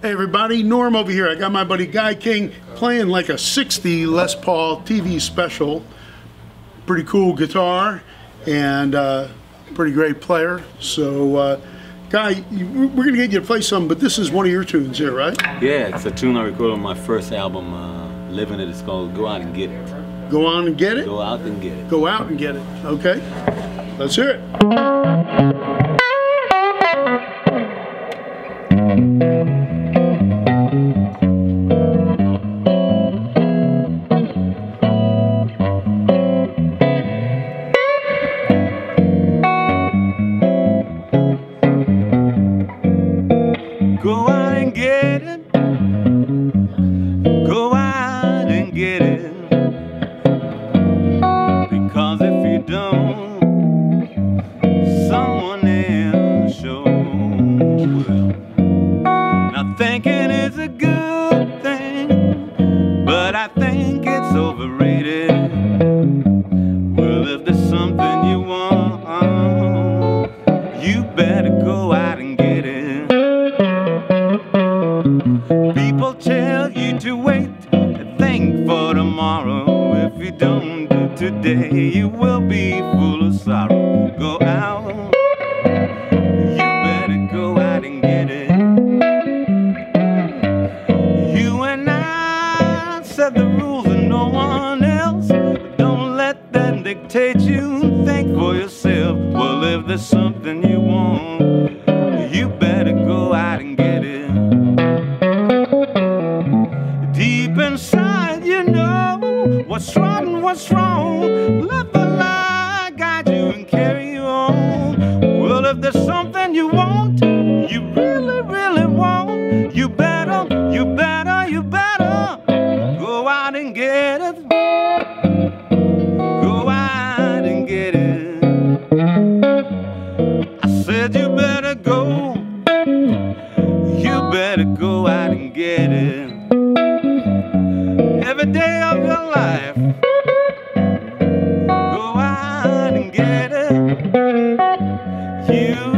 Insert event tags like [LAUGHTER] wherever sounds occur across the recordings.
Hey everybody, Norm over here. I got my buddy Guy King playing like a 60 Les Paul TV special. Pretty cool guitar and uh, pretty great player. So, uh, Guy, we're gonna get you to play some, but this is one of your tunes here, right? Yeah, it's a tune I recorded on my first album, uh, Living It. It's called Go Out and Get It. Go on and get it? Go out and get it. Go out and get it. Okay. Let's hear it. Go out and get it. Go out and get it. Because if you don't, thinking is a good thing, but I think it's overrated. Well, if there's something you want, you better go out and get it. People tell you to wait and think for tomorrow. If you don't do today, you will be full of sorrow. Set the rules and no one else. Don't let them dictate you. Think for yourself. Well, if there's something you want, you better go out and get it. Deep inside, you know what's right and what's wrong. Let the light guide you and carry you on. Well, if there's something you want, you go out and get it. Go out and get it. I said you better go. You better go out and get it every day of your life. Go out and get it. You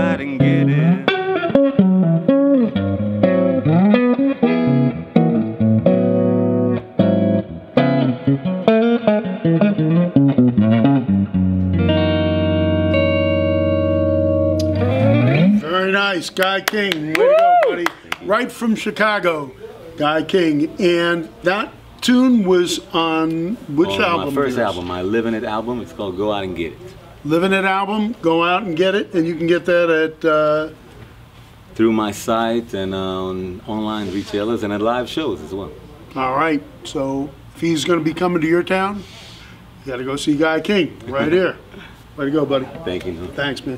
Very nice, Guy King. Way to go, buddy. Right from Chicago, Guy King. And that tune was on which Oh, album? My first yours? album, my Living It album. It's called Go Out and Get It. Living It album. Go out and get it, and you can get that at. Uh, Through my site and on online retailers and at live shows as well. all right. So if he's going to be coming to your town, you got to go see Guy King right [LAUGHS] here. Way to go, buddy. Thank you. Noah. Thanks, man.